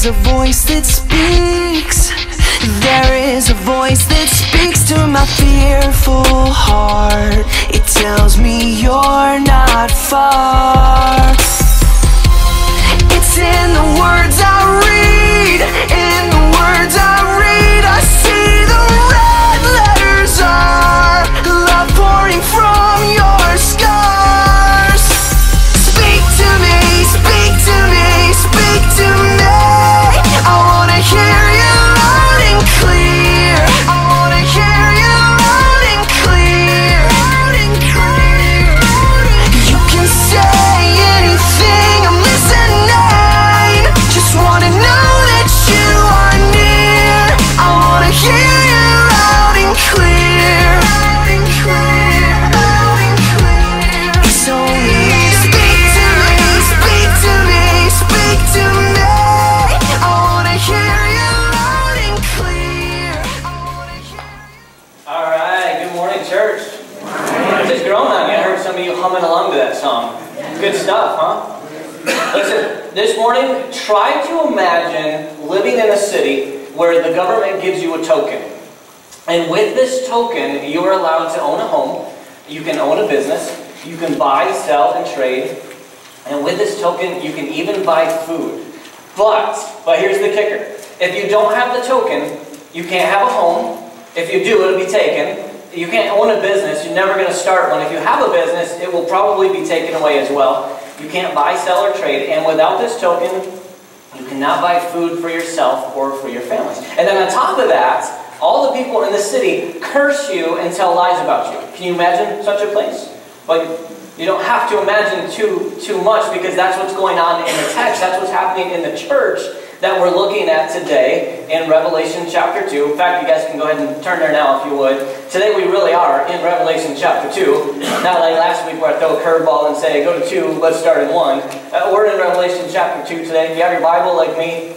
is a voice that speaks. There is a voice that speaks to my fearful heart. It tells me you're not far. It's in the words I read, in the words I read, I see the hear you the government gives you a token. And with this token, you are allowed to own a home, you can own a business, you can buy, sell, and trade. And with this token, you can even buy food. But, but here's the kicker. If you don't have the token, you can't have a home. If you do, it'll be taken. You can't own a business. You're never going to start one. If you have a business, it will probably be taken away as well. You can't buy, sell, or trade. And without this token, you cannot buy food for yourself or for your families. And then on top of that, all the people in the city curse you and tell lies about you. Can you imagine such a place? But you don't have to imagine too, too much because that's what's going on in the text. That's what's happening in the church that we're looking at today in Revelation chapter 2. In fact, you guys can go ahead and turn there now if you would. Today we really are in Revelation chapter 2. Not like last week where I throw a curveball and say, go to 2, let's start in 1. Uh, we're in Revelation chapter 2 today. If you have your Bible like me,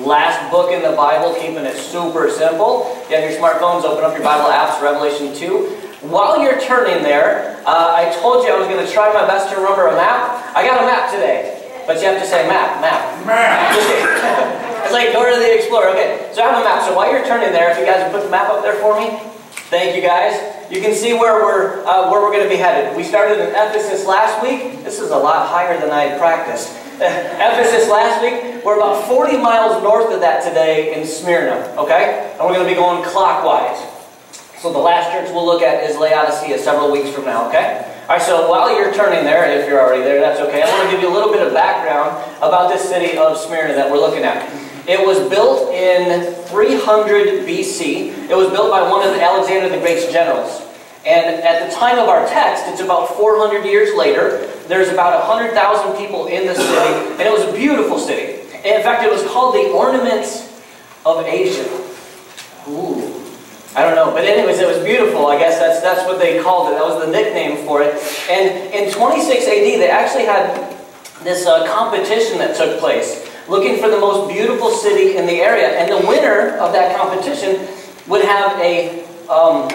last book in the Bible, keeping it super simple. If You have your smartphones, open up your Bible apps, Revelation 2. While you're turning there, uh, I told you I was going to try my best to remember a map. I got a map today. But you have to say map, map. Map. it's like Dora the Explorer. Okay, so I have a map. So while you're turning there, if you guys would put the map up there for me. Thank you guys. You can see where we're uh, where we're going to be headed. We started in Ephesus last week. This is a lot higher than I had practiced. Ephesus last week. We're about 40 miles north of that today in Smyrna. Okay, and we're going to be going clockwise. So the last church we'll look at is Laodicea several weeks from now. Okay. All right, so while you're turning there, if you're already there, that's okay. I want to give you a little bit of background about this city of Smyrna that we're looking at. It was built in 300 BC. It was built by one of Alexander the Great's generals. And at the time of our text, it's about 400 years later. There's about 100,000 people in the city, and it was a beautiful city. And in fact, it was called the Ornaments of Asia. Ooh. I don't know, but anyways, it was beautiful. I guess that's that's what they called it. That was the nickname for it. And in 26 AD, they actually had this uh, competition that took place, looking for the most beautiful city in the area. And the winner of that competition would have a um,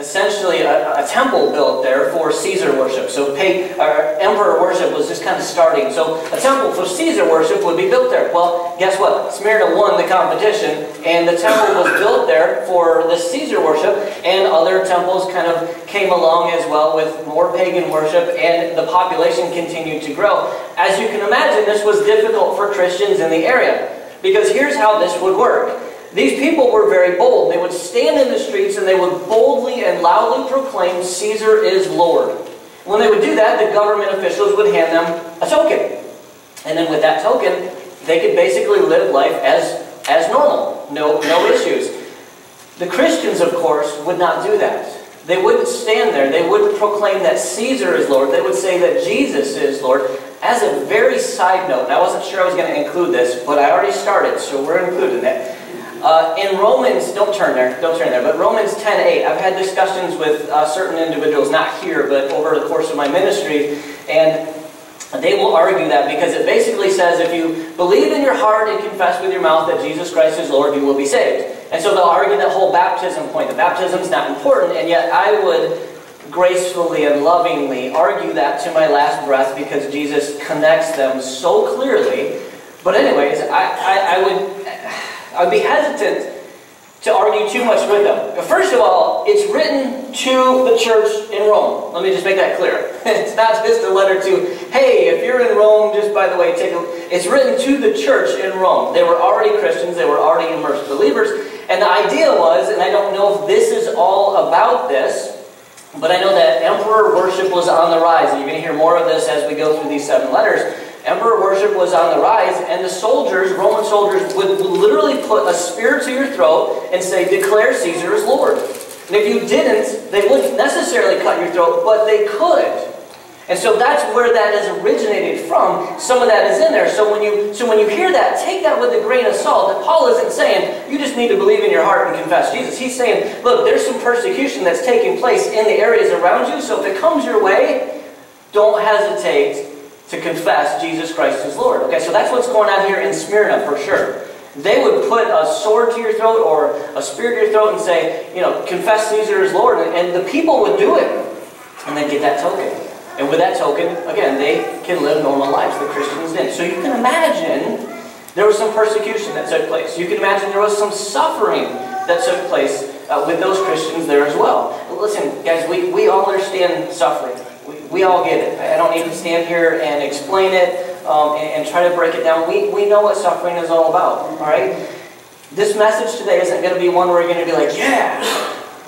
essentially a, a, temple built there for Caesar worship. So pay, uh, emperor worship was just kind of starting. So a temple for Caesar worship would be built there. Well, guess what? Smyrna won the competition, and the temple was built there for the Caesar worship, and other temples kind of came along as well with more pagan worship, and the population continued to grow. As you can imagine, this was difficult for Christians in the area. Because here's how this would work. These people were very bold. They would stand in the streets and they would boldly and loudly proclaim Caesar is Lord. When they would do that, the government officials would hand them a token. And then with that token, they could basically live life as, as normal. No, no issues. The Christians, of course, would not do that. They wouldn't stand there. They wouldn't proclaim that Caesar is Lord. They would say that Jesus is Lord. As a very side note, and I wasn't sure I was going to include this, but I already started, so we're including it. Uh, in Romans, don't turn there, don't turn there, but Romans 10.8, I've had discussions with uh, certain individuals, not here, but over the course of my ministry, and they will argue that because it basically says if you believe in your heart and confess with your mouth that Jesus Christ is Lord, you will be saved. And so they'll argue that whole baptism point, The baptism is not important, and yet I would gracefully and lovingly argue that to my last breath because Jesus connects them so clearly But anyways, I, I, I would I would be hesitant to argue too much with them. But first of all, it's written to the church in Rome. Let me just make that clear. it's not just a letter to, hey, if you're in Rome, just by the way, take a... It's written to the church in Rome. They were already Christians. They were already immersed believers. And the idea was, and I don't know if this is all about this, but I know that emperor worship was on the rise. And you're going to hear more of this as we go through these seven letters. Emperor worship was on the rise, and the soldiers, Roman soldiers, would, literally put a spear to your throat and say, Declare Caesar is Lord. And if you didn't, they wouldn't necessarily cut your throat, but they could. And so that's where that is originated from. Some of that is in there. So when you so when you hear that, take that with a grain of salt. That Paul isn't saying you just need to believe in your heart and confess Jesus. He's saying, look, there's some persecution that's taking place in the areas around you. So if it comes your way, don't hesitate to confess Jesus Christ as Lord. Okay, so that's what's going on here in Smyrna for sure. They would put a sword to your throat or a spear to your throat and say, you know, confess Caesar as Lord. And the people would do it. And then get that token. And with that token, again, they can live normal lives. The Christians didn't. So you can imagine there was some persecution that took place. You can imagine there was some suffering that took place uh, with those Christians there as well. Listen, guys, we, we all understand suffering. We all get it. I don't need to stand here and explain it um, and, and, try to break it down. We, we know what suffering is all about, all right? This message today isn't going to be one where you're going to be like, yeah.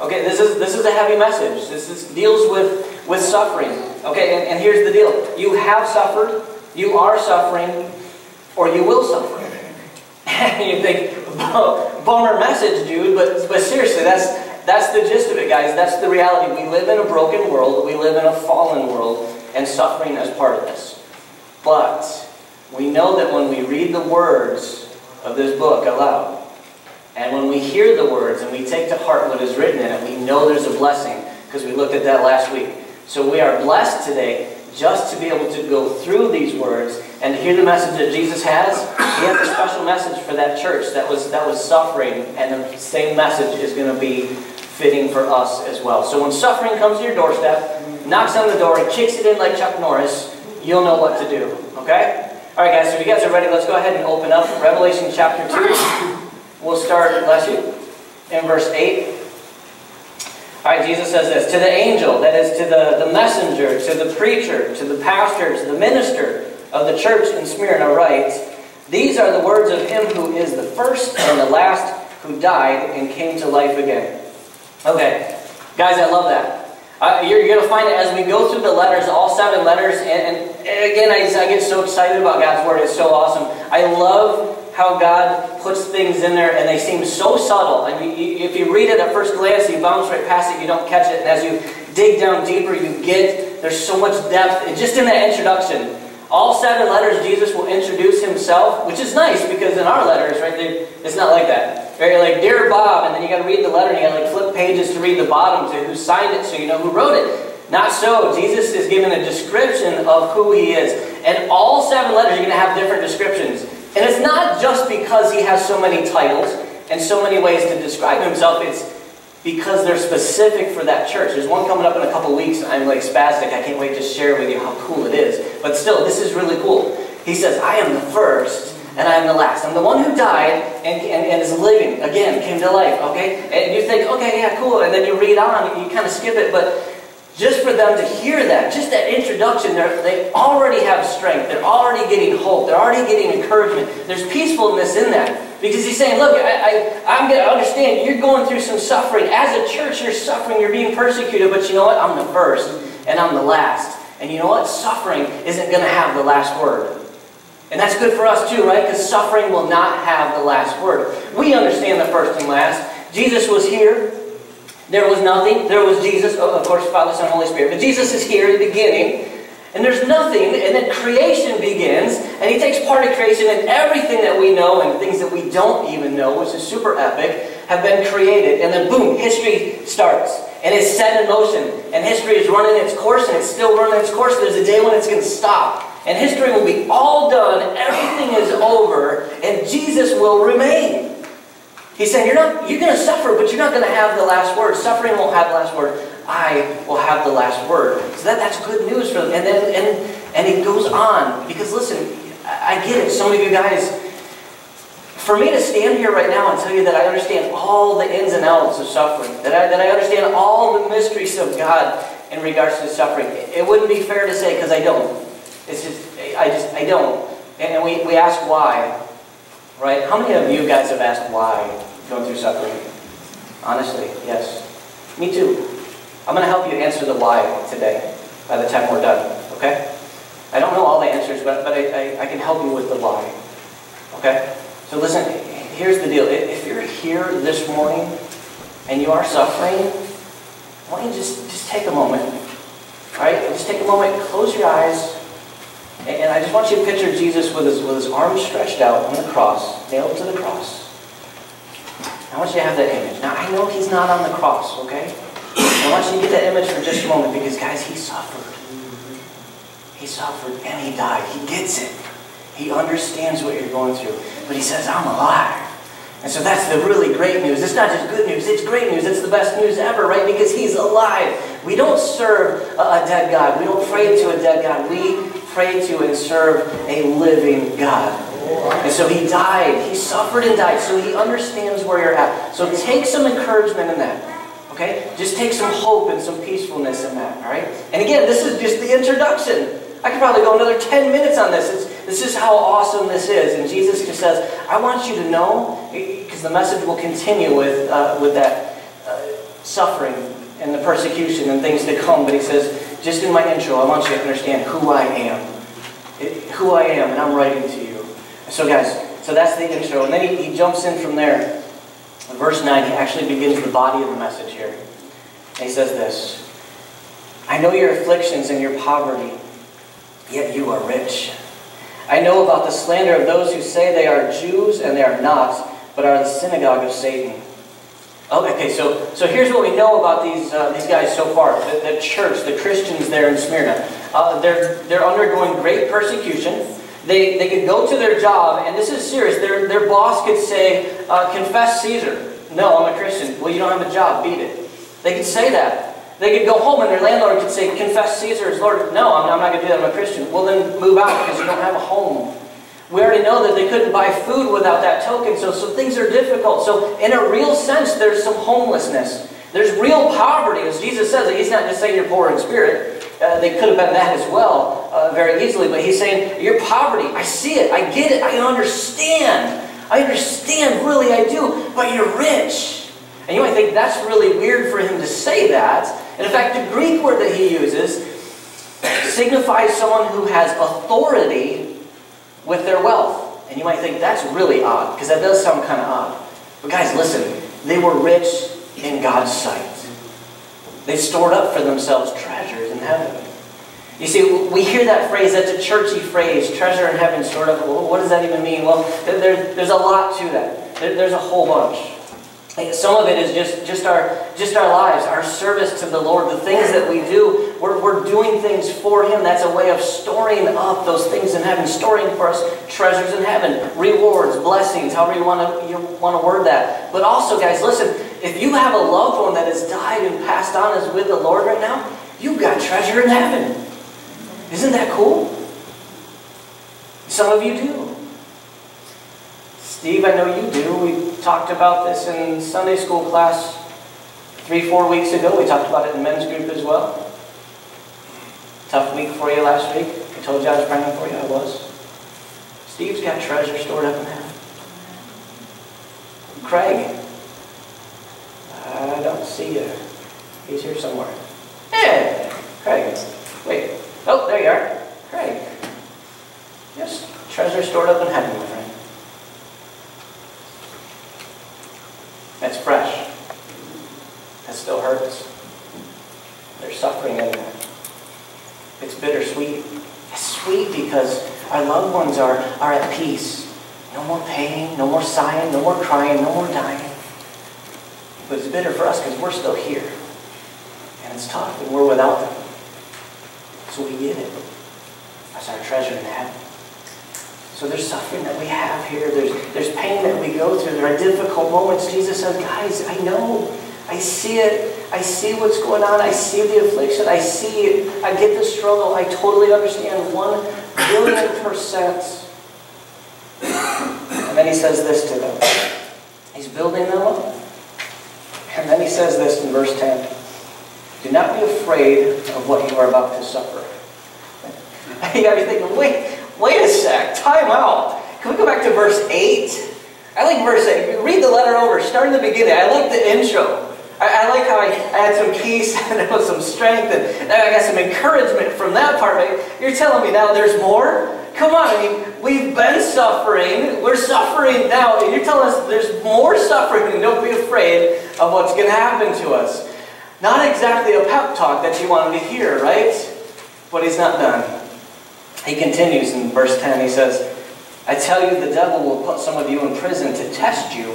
Okay, this is, this is a heavy message. This is, deals with, with suffering. Okay, and, and here's the deal. You have suffered, you are suffering, or you will suffer. and you think, bummer message, dude, but, but seriously, that's, that's the gist of it, guys. That's the reality. We live in a broken world. We live in a fallen world, and suffering is part of this. But we know that when we read the words of this book aloud, and when we hear the words and we take to heart what is written in it, we know there's a blessing, because we looked at that last week. So we are blessed today just to be able to go through these words and to hear the message that Jesus has. He has a special message for that church that was, that was suffering, and the same message is going to be fitting for us as well. So when suffering comes to your doorstep, knocks on the door, and kicks it in like Chuck Norris, you'll know what to do. Okay? All right, guys, so if you guys are ready, let's go ahead and open up Revelation chapter 2. We'll start, bless you, in verse 8. All right, Jesus says this, To the angel, that is to the, the messenger, to the preacher, to the pastor, to the minister of the church in Smyrna writes, These are the words of him who is the first and the last who died and came to life again. Okay, guys, I love that. Uh, you're, going to find it as we go through the letters, all seven letters, and, and again, I, I get so excited about God's Word. It's so awesome. I love how God puts things in there and they seem so subtle. I mean, if you read it at first glance, you bounce right past it, you don't catch it, and as you dig down deeper, you get there's so much depth. And just in that introduction, all seven letters, Jesus will introduce himself, which is nice because in our letters, right, it's not like that. Right? Like, Dear Bob, and then you got to read the letter and you got to like flip pages to read the bottom to who signed it so you know who wrote it. Not so. Jesus is giving a description of who he is. And all seven letters, you're going to have different descriptions. And it's not just because he has so many titles and so many ways to describe himself. It's because they're specific for that church. There's one coming up in a couple weeks, and I'm like spastic. I can't wait to share with you how cool it is. But still, this is really cool. He says, I am the first and I am the last. I'm the one who died and, and, and is living again, came to life, okay? And you think, okay, yeah, cool. And then you read on, and you kind of skip it, but just for them to hear that, just that introduction, they already have strength. They're already getting hope. They're already getting encouragement. There's peacefulness in that. Because he's saying, look, I, I, I'm going to understand you're going through some suffering. As a church, you're suffering. You're being persecuted. But you know what? I'm the first and I'm the last. And you know what? Suffering isn't going to have the last word. And that's good for us too, right? Because suffering will not have the last word. We understand the first and last. Jesus was here. There was nothing. There was Jesus. Of course, Father, Son, Holy Spirit. But Jesus is here at the beginning. And there's nothing, and then creation begins, and he takes part in creation, and everything that we know and things that we don't even know, which is super epic, have been created. And then boom, history starts. And it's set in motion. And history is running its course, and it's still running its course. There's a day when it's going to stop. And history will be all done, everything is over, and Jesus will remain. He's saying, you're, not, you're going to suffer, but you're not going to have the last word. Suffering won't have the last word. I will have the last word. So that, that's good news for them. And then and, and it goes on. Because listen, I get it. Some of you guys, for me to stand here right now and tell you that I understand all the ins and outs of suffering, that I, that I understand all the mysteries of God in regards to suffering, it wouldn't be fair to say because I don't. It's just, I just, I don't. And we, we ask why, right? How many of you guys have asked why going through suffering? Honestly, yes. Me too. I'm going to help you answer the why today by the time we're done, okay? I don't know all the answers, but, but I, I, I can help you with the why, okay? So listen, here's the deal. If you're here this morning and you are suffering, why don't you just, just take a moment, right? Just take a moment, close your eyes, and I just want you to picture Jesus with his, with his arms stretched out on the cross, nailed to the cross. I want you to have that image. Now, I know he's not on the cross, okay? I want you to get that image for just a moment because, guys, he suffered. He suffered and he died. He gets it. He understands what you're going through. But he says, I'm alive. And so that's the really great news. It's not just good news, it's great news. It's the best news ever, right? Because he's alive. We don't serve a dead God. We don't pray to a dead God. We pray to and serve a living God. And so he died. He suffered and died. So he understands where you're at. So take some encouragement in that. Okay? Just take some hope and some peacefulness in that. All right? And again, this is just the introduction. I could probably go another 10 minutes on this. It's, this is how awesome this is. And Jesus just says, I want you to know, because the message will continue with, uh, with that uh, suffering and the persecution and things to come. But he says, just in my intro, I want you to understand who I am. It, who I am, and I'm writing to you. So guys, so that's the intro. And then he, he jumps in from there. In verse 9, he actually begins the body of the message here. And he says this, I know your afflictions and your poverty, yet you are rich. I know about the slander of those who say they are Jews and they are not, but are the synagogue of Satan. Oh, okay, so, so here's what we know about these, uh, these guys so far. The, the, church, the Christians there in Smyrna. Uh, they're, they're undergoing great persecution. They, they could go to their job, and this is serious. Their, their boss could say, uh, confess Caesar. No, I'm a Christian. Well, you don't have a job. Beat it. They could say that. They could go home and their landlord could say, confess Caesar as Lord. No, I'm, I'm not going to do that. I'm a Christian. Well, then move out because you don't have a home. We already know that they couldn't buy food without that token, so, so things are difficult. So in a real sense, there's some homelessness. There's real poverty, as Jesus says. He's not just saying you're poor in spirit. Uh, they could have been that as well uh, very easily, but he's saying, your poverty, I see it, I get it, I understand. I understand, really I do, but you're rich. And you might think that's really weird for him to say that. And in fact, the Greek word that he uses signifies someone who has authority with their wealth. And you might think that's really odd, because that does sound kind of odd. But guys, listen, they were rich in God's sight. They stored up for themselves treasures in heaven. You see, we hear that phrase, that's a churchy phrase, treasure in heaven stored up. Well, what does that even mean? Well, there, there's a lot to that. There, there's a whole bunch. Some of it is just, just, our, just our lives, our service to the Lord, the things that we do. We're, we're doing things for Him. That's a way of storing up those things in heaven, storing for us treasures in heaven, rewards, blessings, however you want to, you want to word that. But also, guys, listen, if you have a loved one that has died and passed on is with the Lord right now, you've got treasure in heaven. Isn't that cool? Some of you do. Steve, I know you do. We talked about this in Sunday school class three, four weeks ago. We talked about it in men's group as well. Tough week for you last week. I told you I was praying for you. I was. Steve's got treasure stored up in heaven. Craig, I don't see you. He's here somewhere. Hey, Craig. Wait. Oh, there you are. Craig. Yes, treasure stored up in heaven, my friend. That's fresh. That still hurts. There's suffering in that. It's bittersweet. It's sweet because our loved ones are, are at peace. No more pain, no more sighing, no more crying, no more dying. But it's bitter for us because still here. And it's tough and we're without them. So we get it. That's our treasure in heaven. So there's suffering that we have here. There's, there's pain that we go through. There are difficult moments. Jesus says, guys, I know. I see it. I see what's going on. I see the affliction. I see it. I get the struggle. I totally understand one billion percent. And then he says this to them. He's building them up. He says this in verse 10. Do not be afraid of what you are about to suffer. You gotta be thinking, wait, wait a sec, time out. Can we go back to verse 8? I like verse 8. Read the letter over, start in the beginning. I like the intro. I, I like how I, had some peace and some strength and I got some encouragement from that part. You're telling me now there's more? Come on, I mean, we've been suffering. We're suffering now. And you're telling us there's more suffering and don't be afraid of what's going to happen to us. Not exactly a pep talk that you wanted to hear, right? But he's not done. He continues in verse 10, he says, I tell you, the devil will put some of you in prison to test you,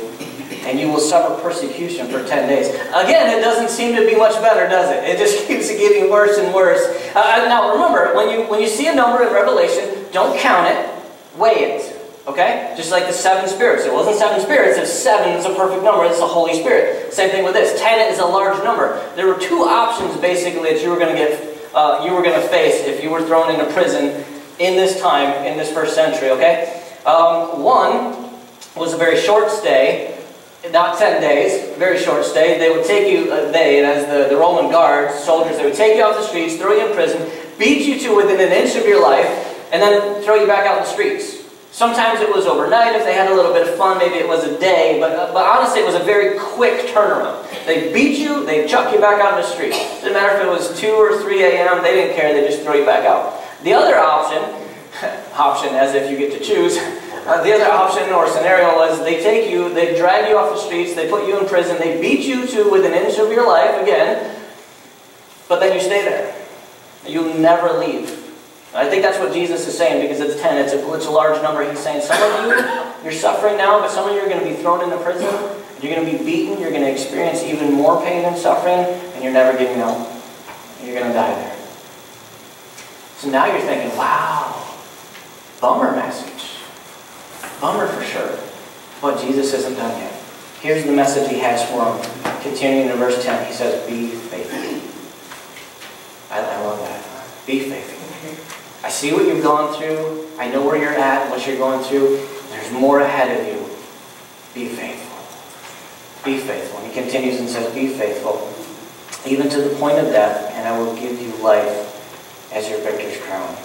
and you will suffer persecution for 10 days. Again, it doesn't seem to be much better, does it? It just keeps getting worse and worse. Uh, now, remember, when you, when you see a number in Revelation, don't count it, weigh it. Okay? Just like the seven spirits. It wasn't seven spirits, if seven is a perfect number, it's the Holy Spirit. Same thing with this. Ten is a large number. There were two options basically that you were going to get uh, you were going to face if you were thrown into prison in this time, in this first century, okay? Um, one was a very short stay, not 10 days, very short stay. They would take you, uh, they, as the, the Roman guards, soldiers, they would take you off the streets, throw you in prison, beat you to within an inch of your life, and then throw you back out in the streets. Sometimes it was overnight if they had a little bit of fun, maybe it was a day, but, uh, but honestly it was a very quick turnaround. They beat you, they chuck you back out in the street. Didn't matter if it was 2 or 3 a.m., they didn't care, they just throw you back out. The other option, option as if you get to choose, uh, the other option or scenario was they take you, they drag you off the streets, they put you in prison, they beat you to within an inch of your life again, but then you stay there. You'll never leave. I think that's what Jesus is saying because it's 10, it's a, it's a large number. He's saying some of you, you're suffering now, but some of you are going to be thrown into prison. You're going to be beaten. You're going to experience even more pain and suffering, and you're never getting out. You're going to die there. So now you're thinking, wow, bummer message. Bummer for sure. But Jesus isn't done yet. Here's the message he has for them. Continuing in verse 10, he says, Be faithful. I, I love that. Be faithful. I see what you've gone through. I know where you're at, what you're going through. There's more ahead of you. Be faithful. Be faithful. And he continues and says, Be faithful, even to the point of death, and I will give you life as your victor's crown.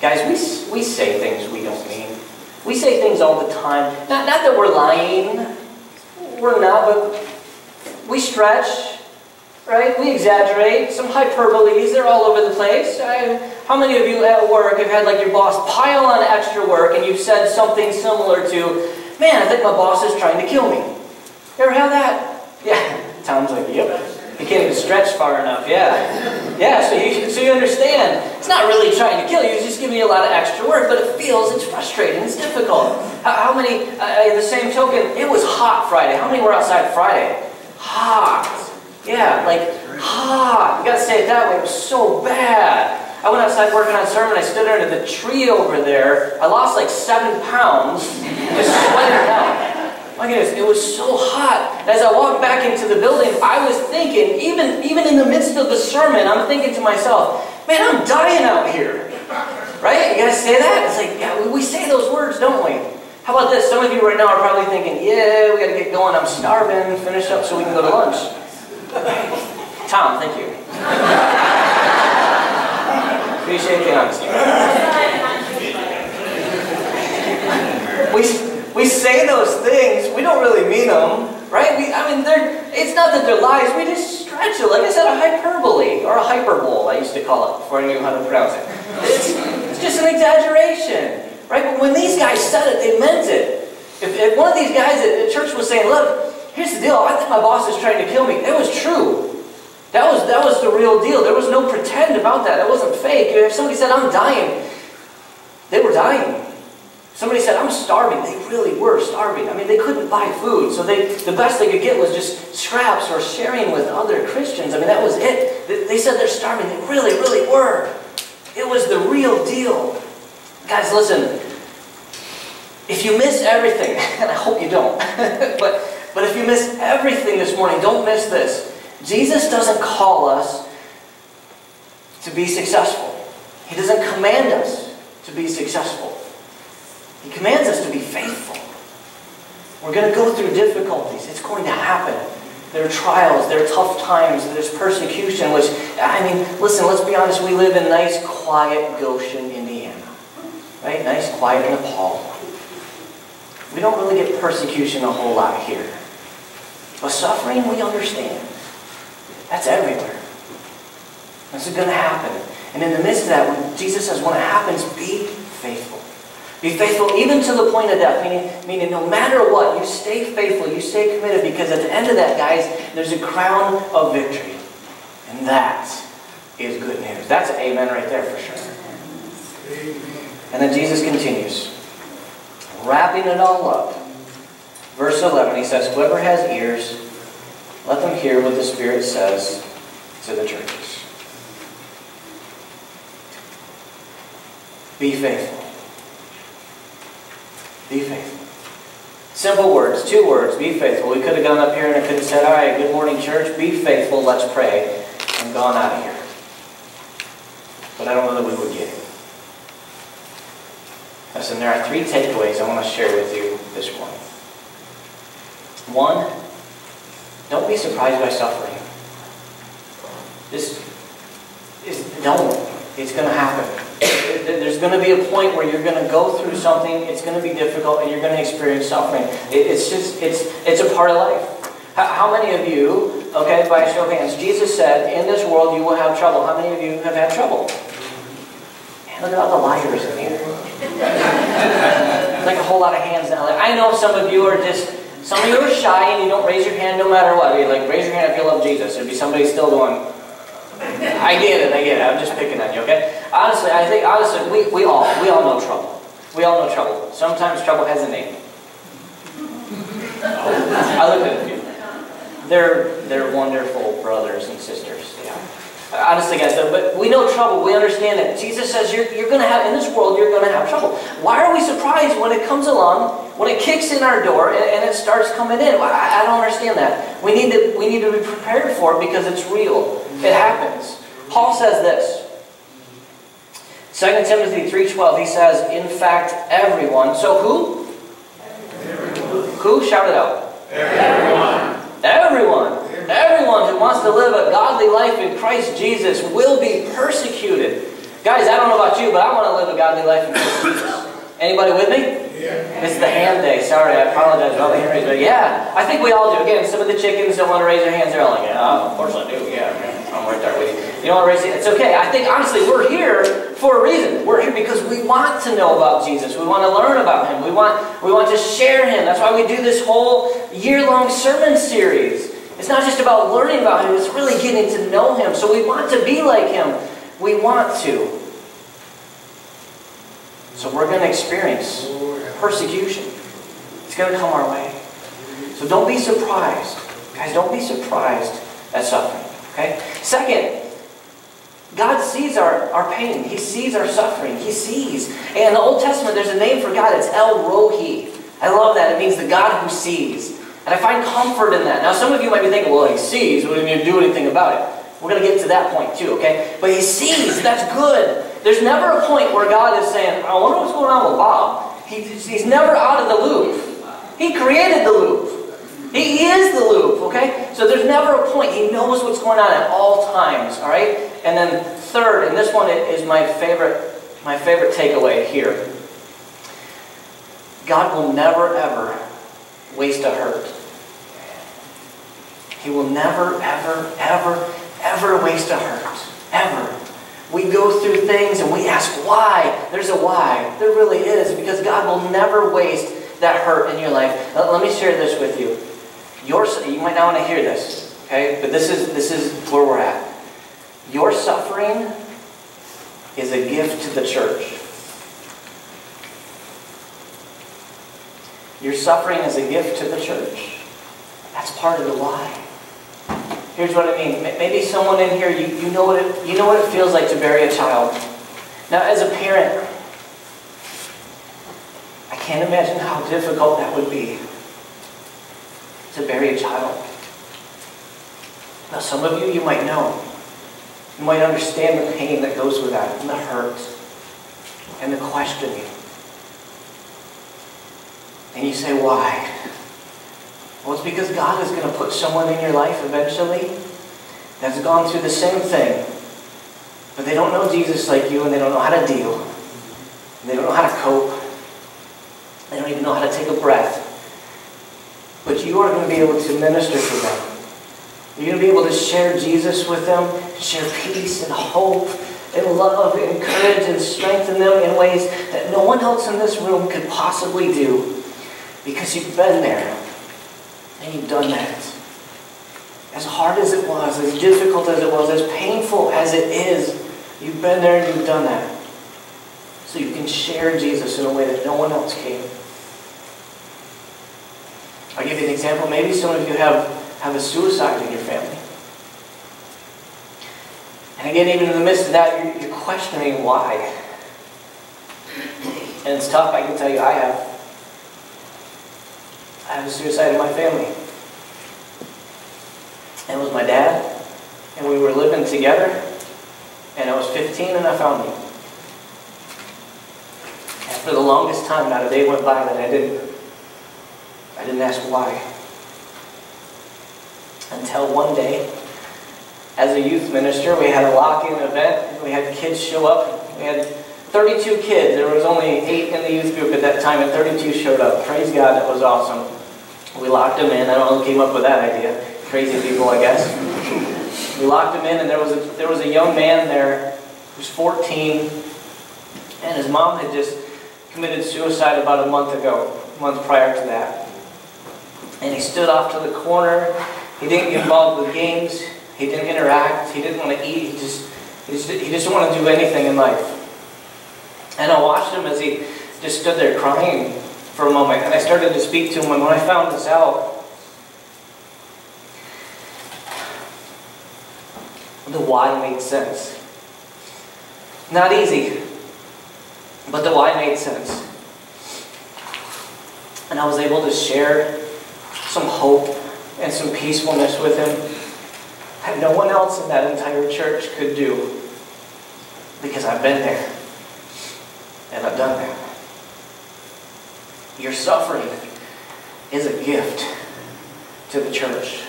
Guys, we, we say things we don't mean. We say things all the time. Not, not that we're lying. We're not, but we stretch, right? We exaggerate. Some hyperboles, they're all over the place. I, how many of you at work have had like your boss pile on extra work and you've said something similar to, man, I think my boss is trying to kill me. You ever had that? Yeah. Tom's like, yep. You can't even stretch far enough, yeah. Yeah, so you, so you understand. It's not really trying to kill you, it's just giving you a lot of extra work, but it feels, it's frustrating, it's difficult. How, how many, uh, the same token, it was hot Friday. How many were outside Friday? Hot. Yeah, like hot. You gotta say it that way, it was so bad. I went outside working on sermon, I stood under the tree over there. I lost like seven pounds, just sweating out. My goodness, it was so hot. As I walked back into the building, I was thinking, even, even in the midst of the sermon, I'm thinking to myself, man, I'm dying out here. Right? You guys say that? It's like, yeah, we say those words, don't we? How about this? Some of you right now are probably thinking, yeah, we got to get going. I'm starving. Finish up so we can go to lunch. Tom, thank you. Appreciate the honesty. We, we say those things, we don't really mean them, right? We, I mean, they're, it's not that they're lies, we just stretch it. Like I said, a hyperbole, or a hyperbole, I used to call it before I knew how to pronounce it. It's, it's just an exaggeration, right? But when these guys said it, they meant it. If, if one of these guys at the church was saying, look, here's the deal, I think my boss is trying to kill me, it was true. That was, that was the real deal. There was no pretend about that. It wasn't fake. If somebody said, I'm dying, they were dying. Somebody said, I'm starving. They really were starving. I mean, they couldn't buy food. So they, the best they could get was just scraps or sharing with other Christians. I mean, that was it. They, they said they're starving. They really, really were. It was the real deal. Guys, listen. If you miss everything, and I hope you don't, but, but if you miss everything this morning, don't miss this. Jesus doesn't call us to be successful. He doesn't command us to be successful. He commands us to be faithful. We're going to go through difficulties. It's going to happen. There are trials, there are tough times, there's persecution, which, I mean, listen, let's be honest, we live in nice, quiet Goshen, Indiana. Right? Nice, quiet Nepal. We don't really get persecution a whole lot here. But suffering, we understand. That's everywhere. This is going to happen. And in the midst of that, when Jesus says, when it happens, be faithful. Be faithful even to the point of death, meaning, meaning no matter what, you stay faithful, you stay committed, because at the end of that, guys, there's a crown of victory. And that is good news. That's an amen right there for sure. Amen. And then Jesus continues, wrapping it all up. Verse 11, he says, Whoever has ears, let them hear what the Spirit says to the churches. Be faithful. Be faithful. Simple words, two words, be faithful. We could have gone up here and I could have said, all right, good morning, church, be faithful, let's pray, and gone out of here. But I don't know that we would get Listen, there are three takeaways I want to share with you this morning. One, don't be surprised by suffering. This is, don't. It's going to happen there's going to be a point where you're going to go through something, it's going to be difficult, and you're going to experience suffering. It's just, it's, it's a part of life. How many of you, okay, by a show of hands, Jesus said, in this world you will have trouble. How many of you have had trouble? Man, look at all the liars here. like a whole lot of hands now. Like, I know some of you are just, some of you are shy and you don't raise your hand no matter what. Mean, like, raise your hand if you love Jesus. There'd be somebody still going, I get it, I get it. I'm just picking on you, okay? Honestly, I think, honestly, we, we all, we all know trouble. We all know trouble. Sometimes trouble has a name. I looked at a few. They're, they're wonderful brothers and sisters. Yeah. Honestly, guys, but we know trouble. We understand it. Jesus says you're, you're going to have, in this world, you're going to have trouble. Why are we surprised when it comes along, when it kicks in our door and, and it starts coming in? I, I don't understand that. We need, to, we need to be prepared for it because it's real. It happens. Paul says this. 2 Timothy 3.12, he says, in fact, everyone. So who? Everyone. Who? Shout it out. Everyone. Everyone. Everyone who wants to live a godly life in Christ Jesus will be persecuted. Guys, I don't know about you, but I want to live a godly life in Christ Jesus. Anybody with me? Yeah. It's the hand day. Sorry, I apologize for all the hand raised. But yeah, I think we all do. Again, some of the chickens don't want to raise their hands. They're all like, yeah, of course I do. Yeah, I'm right there with you. You don't want to raise it. It's okay. I think, honestly, we're here for a reason. We're here because we want to know about Jesus. We want to learn about Him. We want, we want to share Him. That's why we do this whole year-long sermon series. It's not just about learning about Him. It's really getting to know Him. So we want to be like Him. We want to. So we're going to experience persecution. It's going to come our way. So don't be surprised. Guys, don't be surprised at suffering. Okay? Second, God sees our, our pain. He sees our suffering. He sees. And in the Old Testament, there's a name for God. It's El Roi. I love that. It means the God who sees. And I find comfort in that. Now, some of you might be thinking, well, he sees. We didn't do anything about it. We're going to get to that point too, okay? But he sees. That's good. There's never a point where God is saying, I wonder what's going on with Bob. He, he's never out of the loop. He created the loop. He is the loop, okay? So there's never a point. He knows what's going on at all times, all right? And then third, and this one is my favorite, my favorite takeaway here. God will never, ever waste a hurt. He will never, ever, ever, ever waste a hurt. Ever. We go through things and we ask why. There's a why. There really is because God will never waste that hurt in your life. Let me share this with you. Your, you might not want to hear this, okay? But this is, this is where we're at. Your suffering is a gift to the church. Your suffering is a gift to the church. That's part of the why. Here's what I mean. Maybe someone in here, you, you, know what it, you know what it feels like to bury a child. Now, as a parent, I can't imagine how difficult that would be to bury a child. Now, some of you, you might know. You might understand the pain that goes with that, and the hurt, and the questioning. And you say, why? Well, it's because God is going to put someone in your life eventually that's gone through the same thing. But they don't know Jesus like you and they don't know how to deal. They don't know how to cope. They don't even know how to take a breath. But you are going to be able to minister to them. You're going to be able to share Jesus with them, share peace and hope and love and encourage and strengthen them in ways that no one else in this room could possibly do because you've been there and you've done that. As hard as it was, as difficult as it was, as painful as it is, you've been there and you've done that. So you can share Jesus in a way that no one else can. I'll give you an example. Maybe some of you have, have a suicide in your family. And again, even in the midst of that, you're, you're questioning why. And it's tough, I can tell you, I have. I have a suicide in my family. And it was my dad, and we were living together, and I was 15 and I found him. And for the longest time, not a day went by that I didn't, I didn't ask why. Until one day, as a youth minister, we had a lock-in event. We had kids show up. We had 32 kids. There was only eight in the youth group at that time, and 32 showed up. Praise God, that was awesome. We locked him in. I don't know who came up with that idea. Crazy people, I guess. We locked him in, and there was a, there was a young man there who was 14, and his mom had just committed suicide about a month ago, a month prior to that. And he stood off to the corner. He didn't get involved with games. He didn't interact. He didn't want to eat. He just, he just, he just didn't want to do anything in life. And I watched him as he just stood there crying for a moment. And I started to speak to him. And when I found this out, the why made sense. Not easy, but the why made sense. And I was able to share some hope and some peacefulness with him that no one else in that entire church could do because I've been there and I've done that. Your suffering is a gift to the church.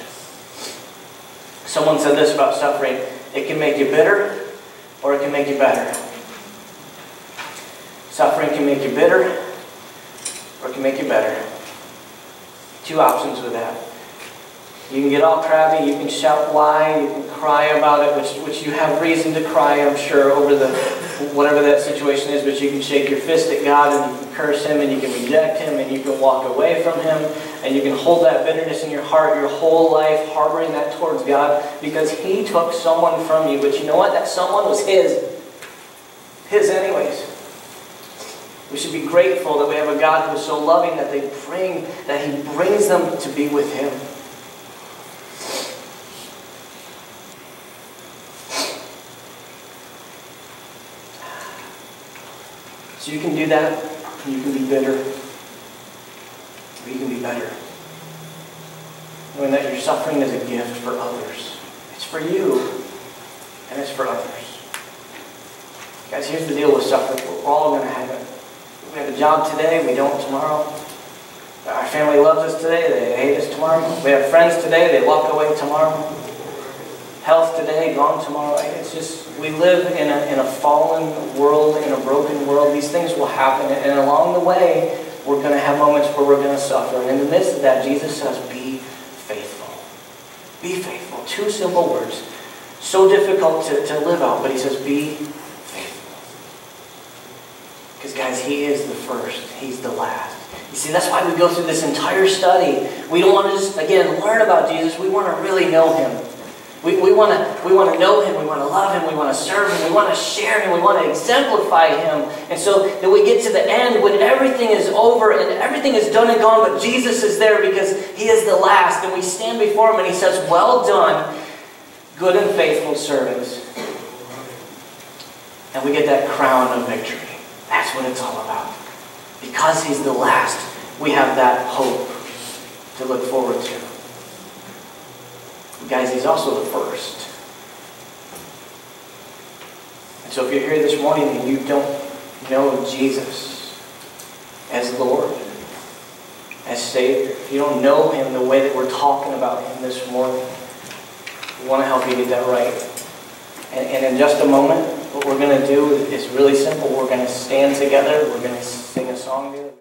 Someone said this about suffering it can make you bitter or it can make you better. Suffering can make you bitter or it can make you better. Two options with that. You can get all crabby, you can shout why, you can cry about it, which, which you have reason to cry, I'm sure, over the whatever that situation is, but you can shake your fist at God and curse Him and you can reject Him and you can walk away from Him and you can hold that bitterness in your heart your whole life, harboring that towards God because He took someone from you. But you know what? That someone was His. His anyways. We should be grateful that we have a God who is so loving that they bring, that He brings them to be with Him. So you can do that, you can be bitter, or you can be better. Knowing that your suffering is a gift for others. It's for you, and it's for others. Guys, here's the deal with suffering. We're all going to have it. We have a job today, we don't tomorrow. Our family loves us today, they hate us tomorrow. We have friends today, they walk away tomorrow health today, gone tomorrow. It's just, we live in a, in a fallen world, in a broken world. These things will happen. And along the way, we're going to have moments where we're going to suffer. And in the midst of that, Jesus says, be faithful. Be faithful. Two simple words. So difficult to, to live out, but he says, be faithful. Because, guys, he is the first. He's the last. You see, that's why we go through this entire study. We don't want to just, again, learn about Jesus. We want to really know him. We, we want to we want to know Him, we want to love Him, we want to serve Him, we want to share Him, we want to exemplify Him. And so that we get to the end when everything is over and everything is done and gone, but Jesus is there because He is the last. And we stand before Him and He says, Well done, good and faithful servants. And we get that crown of victory. That's what it's all about. Because He's the last, we have that hope to look forward to. Guys, he's also the first. And so if you're here this morning and you don't know Jesus as Lord, as Savior, if you don't know Him the way that we're talking about Him this morning, we want to help you get that right. And, and in just a moment, what we're going to do is really simple. We're going to stand together. We're going to sing a song together.